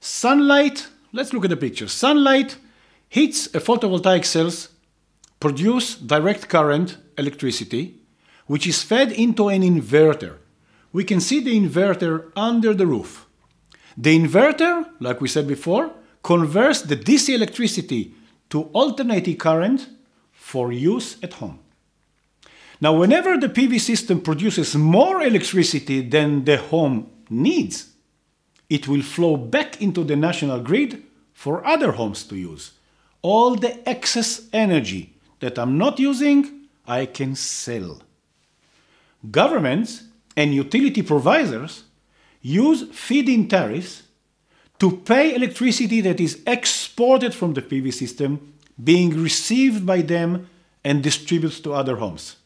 Sunlight, let's look at the picture. Sunlight hits a photovoltaic cells, produce direct current electricity, which is fed into an inverter. We can see the inverter under the roof. The inverter, like we said before, converts the DC electricity to alternating current for use at home. Now, whenever the PV system produces more electricity than the home needs, it will flow back into the national grid for other homes to use. All the excess energy that I'm not using, I can sell. Governments and utility providers use feed-in tariffs to pay electricity that is exported from the PV system, being received by them and distributed to other homes.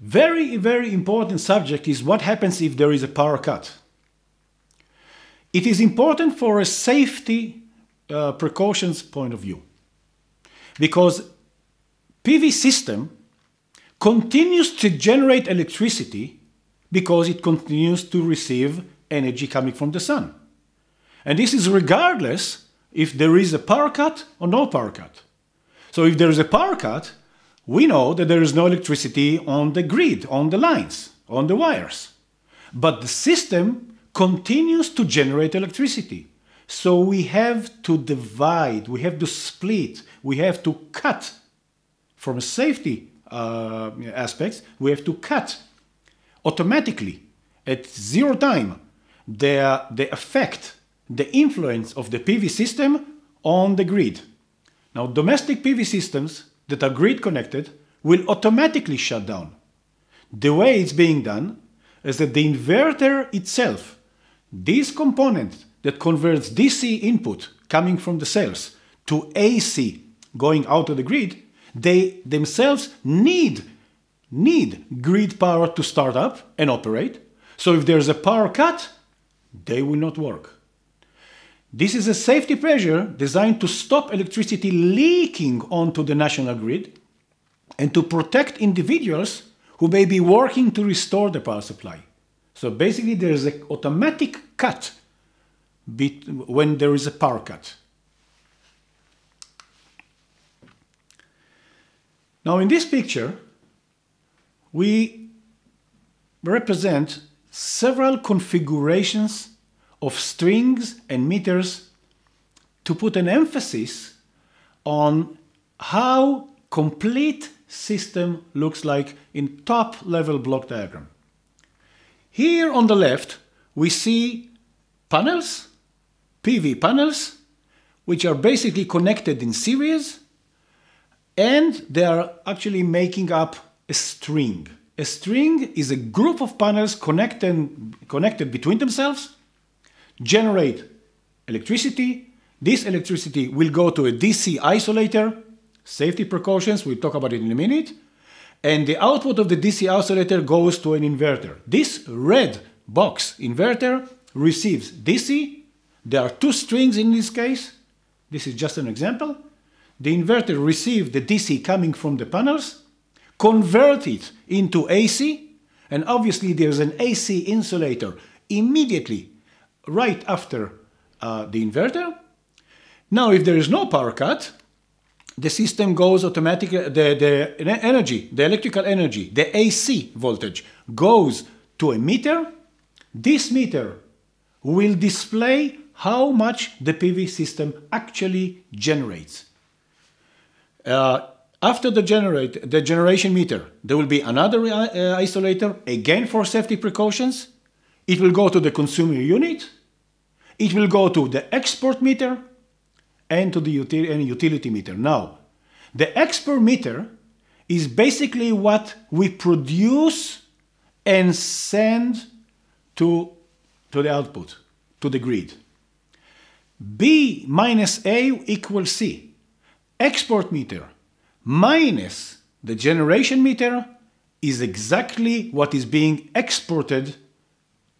Very, very important subject is what happens if there is a power cut. It is important for a safety uh, precautions point of view because PV system continues to generate electricity because it continues to receive energy coming from the sun. And this is regardless if there is a power cut or no power cut. So if there is a power cut, we know that there is no electricity on the grid, on the lines, on the wires. But the system continues to generate electricity. So we have to divide, we have to split, we have to cut from a safety uh, aspects, we have to cut automatically at zero time the, the effect, the influence of the PV system on the grid. Now, domestic PV systems that are grid connected will automatically shut down. The way it's being done is that the inverter itself, this component that converts DC input coming from the cells to AC going out of the grid, they themselves need need grid power to start up and operate. So if there's a power cut, they will not work. This is a safety pressure designed to stop electricity leaking onto the national grid and to protect individuals who may be working to restore the power supply. So basically, there is an automatic cut when there is a power cut. Now, in this picture, we represent several configurations of strings and meters to put an emphasis on how complete system looks like in top level block diagram. Here on the left, we see panels, PV panels, which are basically connected in series, and they are actually making up a string. A string is a group of panels connected, connected between themselves generate electricity. This electricity will go to a DC isolator, safety precautions, we'll talk about it in a minute. And the output of the DC isolator goes to an inverter. This red box inverter receives DC. There are two strings in this case. This is just an example. The inverter receives the DC coming from the panels, convert it into AC, and obviously there's an AC insulator immediately right after uh, the inverter. Now, if there is no power cut, the system goes automatically, the, the energy, the electrical energy, the AC voltage goes to a meter. This meter will display how much the PV system actually generates. Uh, after the, generate, the generation meter, there will be another uh, isolator, again for safety precautions. It will go to the consumer unit, it will go to the export meter and to the utility, meter. Now, the export meter is basically what we produce and send to, to the output, to the grid. B minus A equals C. Export meter minus the generation meter is exactly what is being exported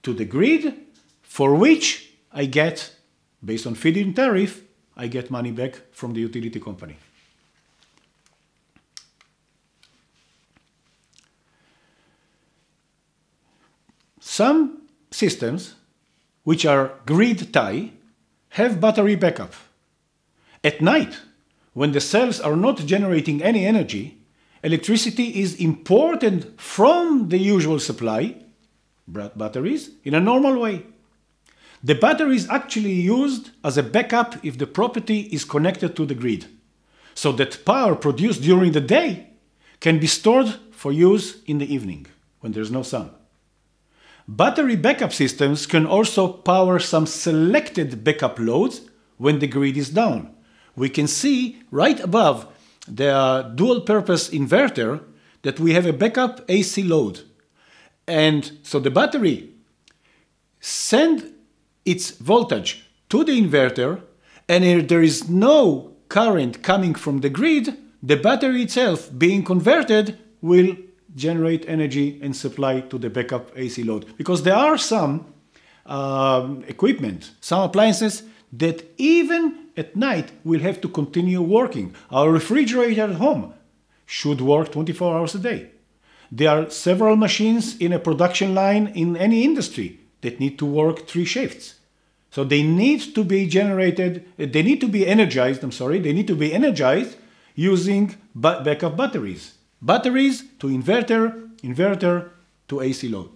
to the grid for which I get, based on feed-in tariff, I get money back from the utility company. Some systems, which are grid tie, have battery backup. At night, when the cells are not generating any energy, electricity is imported from the usual supply, batteries, in a normal way. The battery is actually used as a backup if the property is connected to the grid, so that power produced during the day can be stored for use in the evening when there's no sun. Battery backup systems can also power some selected backup loads when the grid is down. We can see right above the uh, dual purpose inverter that we have a backup AC load. And so the battery send its voltage to the inverter and if there is no current coming from the grid, the battery itself being converted will generate energy and supply to the backup AC load. Because there are some um, equipment, some appliances that even at night will have to continue working. Our refrigerator at home should work 24 hours a day. There are several machines in a production line in any industry that need to work three shifts. So they need to be generated, they need to be energized, I'm sorry, they need to be energized using backup batteries. Batteries to inverter, inverter to AC load.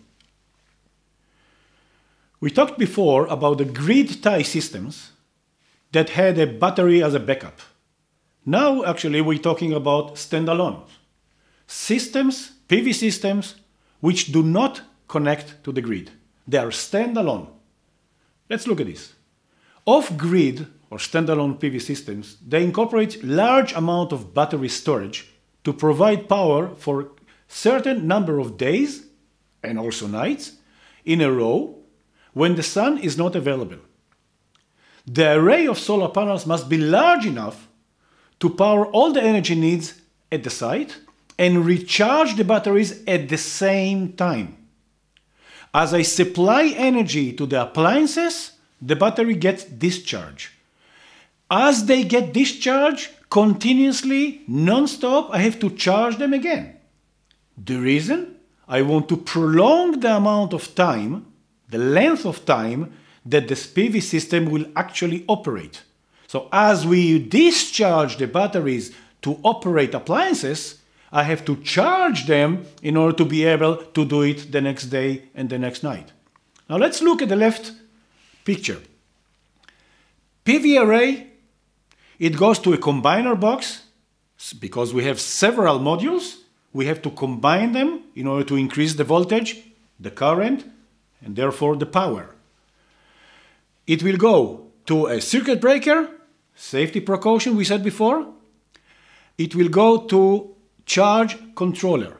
We talked before about the grid tie systems that had a battery as a backup. Now, actually, we're talking about standalone systems, PV systems, which do not connect to the grid. They are standalone. Let's look at this. Off-grid or standalone PV systems, they incorporate large amount of battery storage to provide power for certain number of days and also nights in a row when the sun is not available. The array of solar panels must be large enough to power all the energy needs at the site and recharge the batteries at the same time. As I supply energy to the appliances, the battery gets discharged. As they get discharged, continuously, non-stop, I have to charge them again. The reason? I want to prolong the amount of time, the length of time that the PV system will actually operate. So as we discharge the batteries to operate appliances, I have to charge them in order to be able to do it the next day and the next night. Now let's look at the left picture. PV array it goes to a combiner box because we have several modules. We have to combine them in order to increase the voltage, the current, and therefore the power. It will go to a circuit breaker, safety precaution we said before. It will go to charge controller.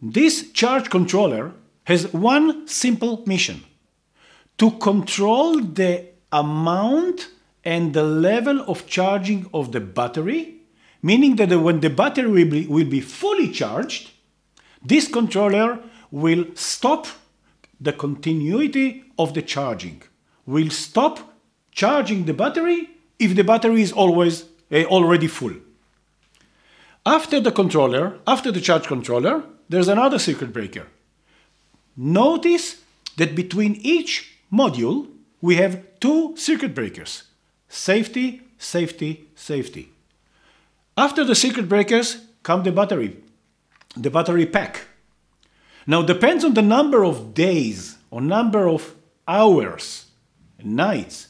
This charge controller has one simple mission to control the amount and the level of charging of the battery, meaning that when the battery will be, will be fully charged, this controller will stop the continuity of the charging, will stop charging the battery if the battery is always uh, already full. After the controller, after the charge controller, there's another circuit breaker. Notice that between each module, we have two circuit breakers. Safety, safety, safety. After the circuit breakers come the battery, the battery pack. Now depends on the number of days or number of hours, nights,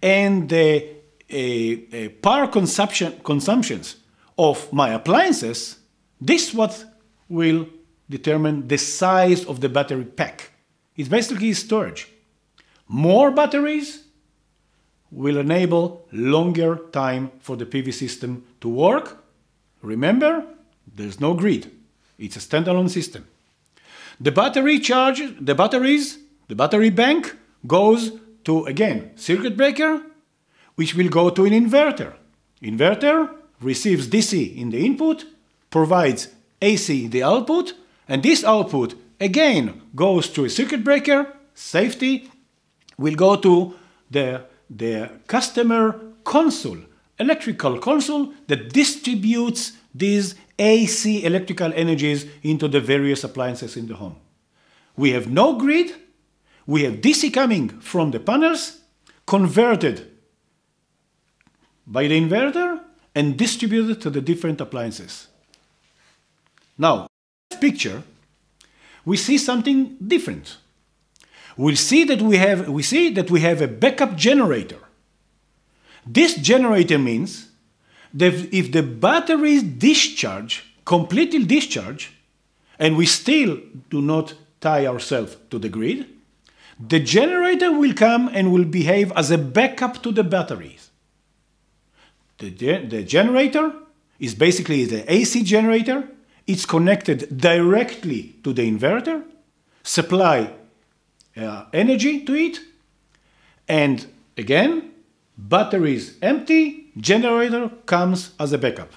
and the uh, uh, power consumption consumptions of my appliances. This what will determine the size of the battery pack. It's basically storage. More batteries, will enable longer time for the PV system to work. Remember, there's no grid. It's a standalone system. The battery charge, the batteries, the battery bank goes to, again, circuit breaker, which will go to an inverter. Inverter receives DC in the input, provides AC the output, and this output again goes to a circuit breaker, safety, will go to the the customer console, electrical console that distributes these AC electrical energies into the various appliances in the home. We have no grid, we have DC coming from the panels, converted by the inverter and distributed to the different appliances. Now, this picture, we see something different. we see that we have, we see that we have a backup generator. This generator means that if the batteries discharge, completely discharge, and we still do not tie ourselves to the grid, the generator will come and will behave as a backup to the batteries. The, the generator is basically the AC generator. It's connected directly to the inverter, supply uh, energy to it, and again, battery is empty, generator comes as a backup.